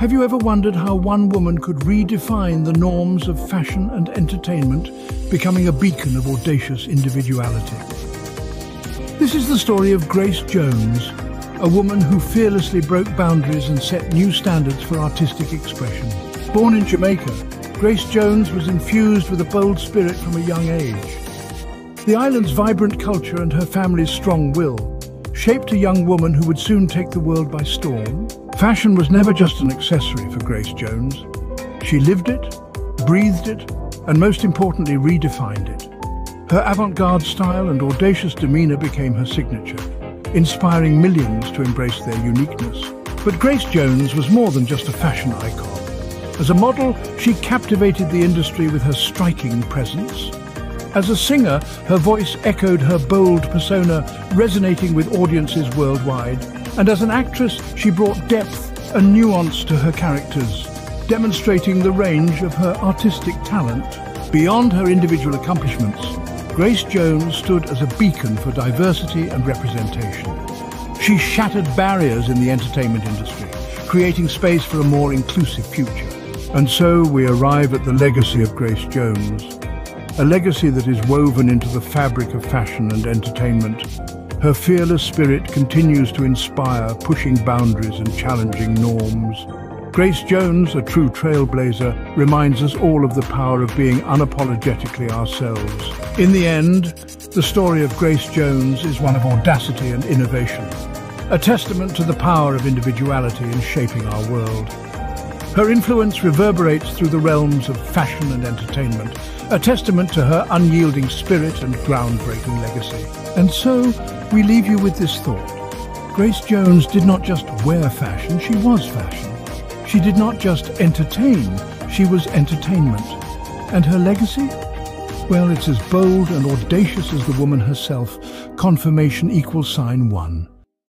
Have you ever wondered how one woman could redefine the norms of fashion and entertainment, becoming a beacon of audacious individuality? This is the story of Grace Jones, a woman who fearlessly broke boundaries and set new standards for artistic expression. Born in Jamaica, Grace Jones was infused with a bold spirit from a young age. The island's vibrant culture and her family's strong will shaped a young woman who would soon take the world by storm. Fashion was never just an accessory for Grace Jones. She lived it, breathed it, and most importantly redefined it. Her avant-garde style and audacious demeanor became her signature, inspiring millions to embrace their uniqueness. But Grace Jones was more than just a fashion icon. As a model, she captivated the industry with her striking presence, as a singer, her voice echoed her bold persona, resonating with audiences worldwide. And as an actress, she brought depth and nuance to her characters, demonstrating the range of her artistic talent. Beyond her individual accomplishments, Grace Jones stood as a beacon for diversity and representation. She shattered barriers in the entertainment industry, creating space for a more inclusive future. And so we arrive at the legacy of Grace Jones, a legacy that is woven into the fabric of fashion and entertainment. Her fearless spirit continues to inspire, pushing boundaries and challenging norms. Grace Jones, a true trailblazer, reminds us all of the power of being unapologetically ourselves. In the end, the story of Grace Jones is one of audacity and innovation, a testament to the power of individuality in shaping our world. Her influence reverberates through the realms of fashion and entertainment, a testament to her unyielding spirit and groundbreaking legacy. And so, we leave you with this thought. Grace Jones did not just wear fashion, she was fashion. She did not just entertain, she was entertainment. And her legacy? Well, it's as bold and audacious as the woman herself. Confirmation equals sign one.